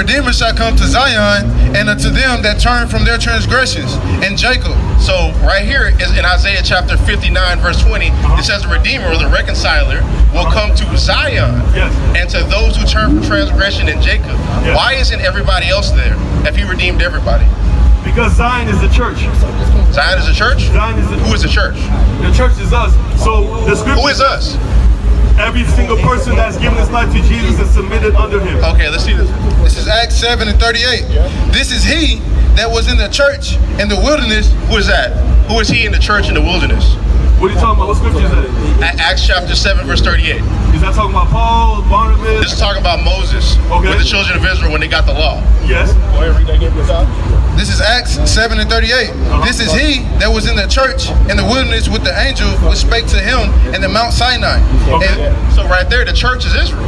Redeemer shall come to Zion, and unto them that turn from their transgressions, and Jacob. So right here is in Isaiah chapter 59, verse 20, it uh-huh. says the Redeemer or the reconciler will come to Zion Yes. and to those who turn from transgression and Jacob. Yes. Why isn't everybody else there if he redeemed everybody? Because Zion is the church. Zion is the church? Zion is the, Who is the church? the church is us. So the scripture Who is us? every single person that's given his life to Jesus is submitted under him. Okay, let's see this. This is Acts 7 and 38. This is he that was in the church in the wilderness. Who is that? Who is he in the church in the wilderness? What are you talking about? What scripture is that? A- Acts chapter 7, verse 38. Is that talking about Paul, Barnabas? This is talking about Moses Okay. with the children of Israel when they got the law. Yes. Go ahead, read that again. This is Acts 7 and 38. Uh-huh. This is he that was in the church in the wilderness with the angel which spake to him in the Mount Sinai. Okay. And So right there, the church is Israel.